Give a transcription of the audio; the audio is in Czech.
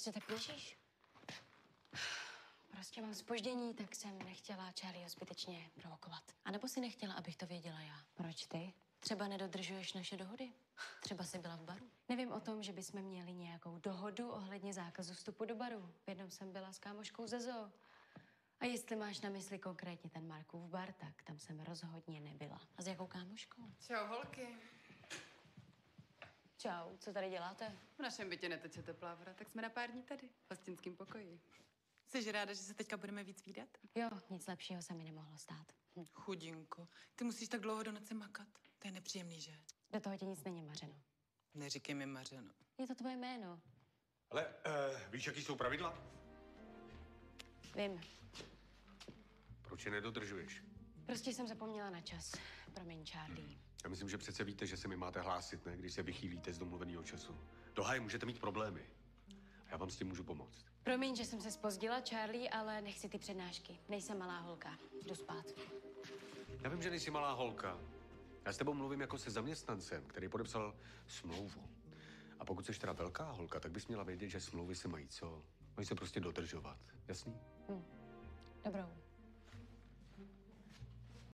Proč se tak píšíš? Prostě mám spoždění, tak jsem nechtěla Charlieho zbytečně provokovat. A nebo si nechtěla, abych to věděla já. Proč ty? Třeba nedodržuješ naše dohody? Třeba jsi byla v baru? Nevím o tom, že bychom měli nějakou dohodu ohledně zákazu vstupu do baru. V jednom jsem byla s kámoškou ze zoo. A jestli máš na mysli konkrétně ten Markův bar, tak tam jsem rozhodně nebyla. A s jakou kámoškou? Čau, holky. Čau, co tady děláte? V našem bytě neteče teplá voda, tak jsme na pár dní tady, v hostinském pokoji. Jsi ráda, že se teďka budeme víc výdat? Jo, nic lepšího se mi nemohlo stát. Hm. Chudinko, ty musíš tak dlouho do noci makat. To je nepříjemný, že? Do toho ti nic není mařeno. Neříkej mi Mařeno. Je to tvoje jméno. Ale uh, víš, jaký jsou pravidla? Vím. Proč je nedodržuješ? Prostě jsem zapomněla na čas. Promiň, Charlie. Já myslím, že přece víte, že se mi máte hlásit, ne? Když se vychýlíte z domluveného času. Do háje můžete mít problémy. A já vám s tím můžu pomoct. Promiň, že jsem se spozdila, Charlie, ale nechci ty přednášky. Nejsem malá holka. Jdu spát. Já vím, že nejsi malá holka. Já s tebou mluvím jako se zaměstnancem, který podepsal smlouvu. A pokud jsi teda velká holka, tak bys měla vědět, že smlouvy se mají co? Mají se prostě dodržovat. Jasný? Dobrou.